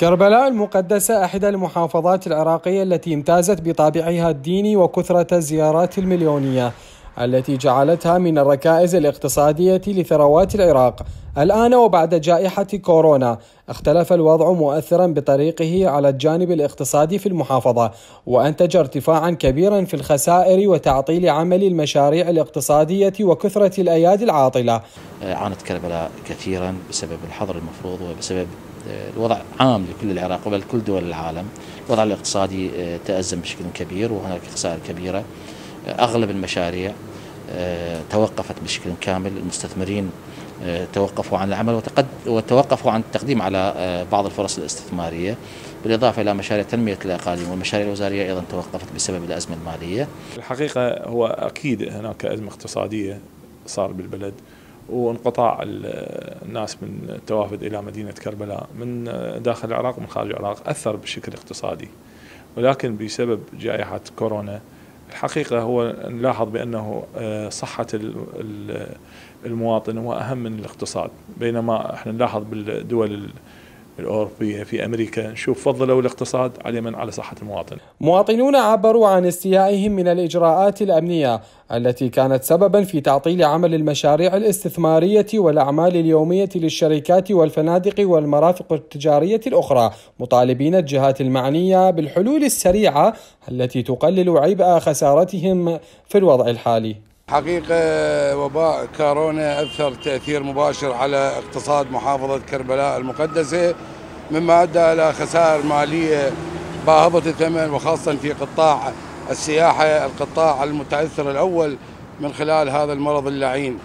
كربلاء المقدسة إحدى المحافظات العراقية التي امتازت بطابعها الديني وكثرة الزيارات المليونية التي جعلتها من الركائز الاقتصادية لثروات العراق. الآن وبعد جائحة كورونا اختلف الوضع مؤثرا بطريقه على الجانب الاقتصادي في المحافظة وأنتج ارتفاعا كبيرا في الخسائر وتعطيل عمل المشاريع الاقتصادية وكثرة الأيادي العاطلة. عانت كربلاء كثيرا بسبب الحظر المفروض وبسبب الوضع عام لكل العراق وبل كل دول العالم. الوضع الاقتصادي تأزم بشكل كبير وهناك خسائر كبيرة. أغلب المشاريع توقفت بشكل كامل. المستثمرين توقفوا عن العمل وتوقفوا عن التقديم على بعض الفرص الاستثمارية. بالإضافة إلى مشاريع تنمية الأقاليم والمشاريع الوزارية أيضا توقفت بسبب الأزمة المالية. الحقيقة هو أكيد هناك أزمة اقتصادية صار بالبلد. وانقطاع الناس من التوافد إلى مدينة كربلاء من داخل العراق ومن خارج العراق أثر بشكل اقتصادي. ولكن بسبب جائحة كورونا الحقيقة هو نلاحظ بأنه صحة المواطن هو أهم من الاقتصاد. بينما إحنا نلاحظ بالدول الأوروبية في أمريكا. نشوف فضلوا الاقتصاد على من على صحة المواطن. مواطنون عبروا عن استيائهم من الإجراءات الأمنية التي كانت سببا في تعطيل عمل المشاريع الاستثمارية والأعمال اليومية للشركات والفنادق والمرافق التجارية الأخرى مطالبين الجهات المعنية بالحلول السريعة التي تقلل عبء خسارتهم في الوضع الحالي. حقيقة وباء كورونا أثر تأثير مباشر على اقتصاد محافظة كربلاء المقدسة مما أدى إلى خسائر مالية باهظة الثمن وخاصة في قطاع السياحة القطاع المتأثر الأول من خلال هذا المرض اللعين.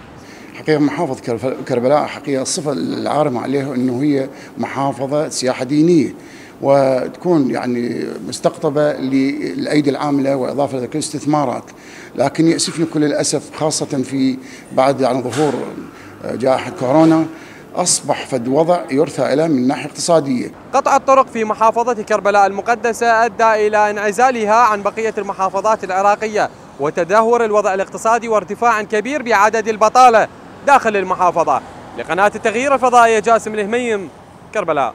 حقيقة محافظة كربلاء حقيقة الصفة العارمة عليها أنه هي محافظة سياحة دينية. وتكون يعني مستقطبة للأيدي العاملة وإضافة للاستثمارات لكن يأسفني كل الأسف خاصة في بعد يعني ظهور جائحة كورونا. أصبح فد وضع يرثى إلى من ناحية اقتصادية. قطع الطرق في محافظة كربلاء المقدسة أدى إلى انعزالها عن بقية المحافظات العراقية وتدهور الوضع الاقتصادي وارتفاع كبير بعدد البطالة داخل المحافظة. لقناة التغيير الفضائية جاسم الهميم كربلاء.